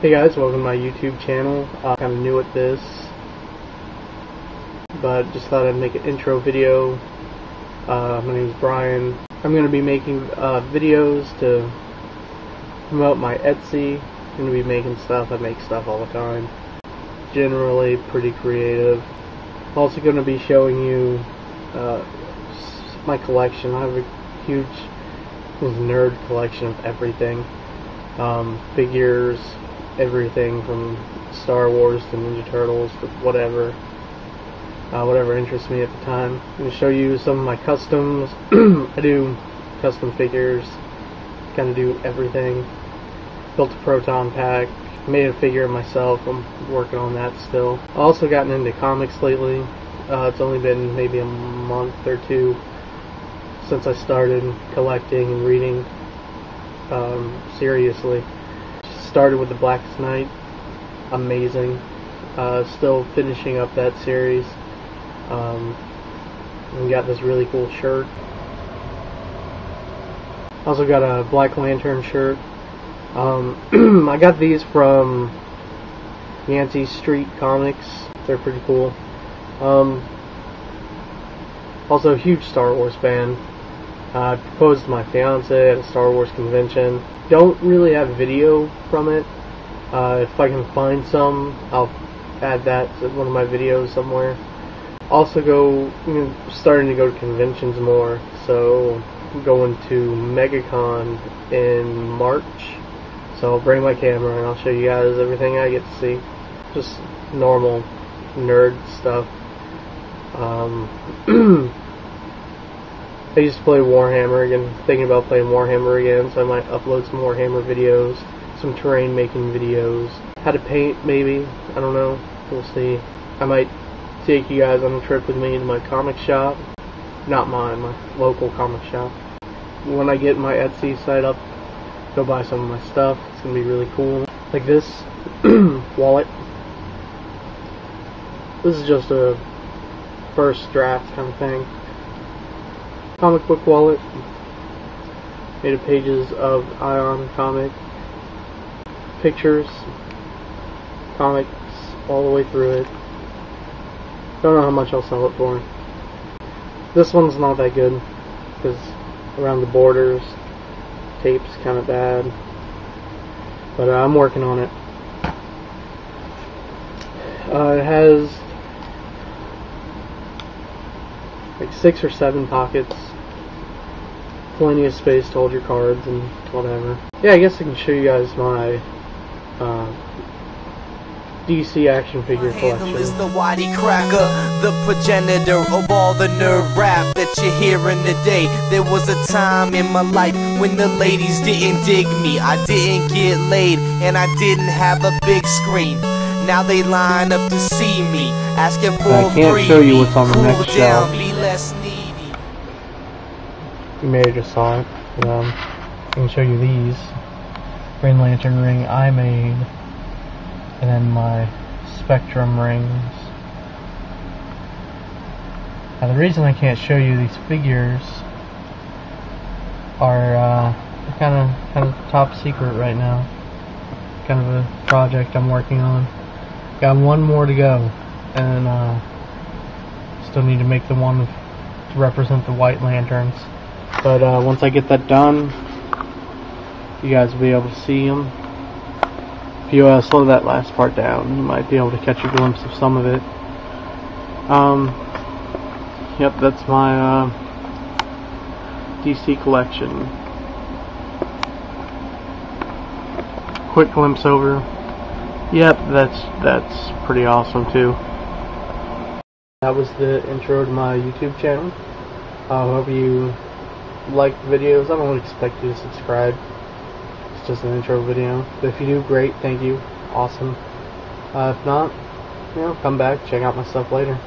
Hey guys, welcome to my YouTube channel. Uh, kind of new at this, but just thought I'd make an intro video. Uh, my name is Brian. I'm going to be making uh, videos to promote my Etsy. I'm going to be making stuff. I make stuff all the time. Generally pretty creative. I'm also going to be showing you uh, my collection. I have a huge nerd collection of everything. Um, figures, everything from Star Wars to Ninja Turtles to whatever, uh, whatever interests me at the time. I'm going to show you some of my customs. I do custom figures, kind of do everything. Built a proton pack, made a figure myself. I'm working on that still. Also gotten into comics lately. Uh, it's only been maybe a month or two since I started collecting and reading um, seriously started with the Blackest Night. Amazing. Uh, still finishing up that series. Um, and got this really cool shirt. Also got a Black Lantern shirt. Um, I got these from Yancey Street Comics. They're pretty cool. Um, also a huge Star Wars fan. I proposed to my fiance at a Star Wars convention don't really have video from it. Uh, if I can find some, I'll add that to one of my videos somewhere. Also go, you know, starting to go to conventions more, so going to MegaCon in March. So I'll bring my camera and I'll show you guys everything I get to see. Just normal nerd stuff. Um, I used to play Warhammer again, thinking about playing Warhammer again, so I might upload some Warhammer videos, some terrain making videos, how to paint maybe, I don't know, we'll see. I might take you guys on a trip with me to my comic shop, not mine, my local comic shop. When I get my Etsy site up, go buy some of my stuff, it's going to be really cool. Like this wallet, this is just a first draft kind of thing comic book wallet made of pages of Ion comic pictures comics all the way through it. Don't know how much I'll sell it for. This one's not that good because around the borders tape's kind of bad. But uh, I'm working on it. Uh, it has like six or seven pockets plenty of space to hold your cards and whatever. Yeah, I guess I can show you guys my uh, DC action figure collection. is the Waddy Cracker, the progenitor of all the nerd rap that you're hearing today. There was a time in my life when the ladies didn't dig me, I didn't get laid, and I didn't have a big screen. Now they line up to see me, asking for I can't a show you what's on the cool next down, shelf. Less needy. You may have just saw it. But, um, show you these. Green Lantern ring I made. And then my Spectrum rings. Now the reason I can't show you these figures are uh, kind of kind of top secret right now. Kind of a project I'm working on. Got one more to go, and uh, still need to make the one to represent the White Lanterns. But uh, once I get that done, you guys will be able to see them. If you uh, slow that last part down, you might be able to catch a glimpse of some of it. Um, yep, that's my uh, DC collection. Quick glimpse over. Yep, that's that's pretty awesome too. That was the intro to my YouTube channel. I hope you like the videos. I don't expect you to subscribe. It's just an intro video. But if you do, great. Thank you. Awesome. Uh, if not, you know, come back, check out my stuff later.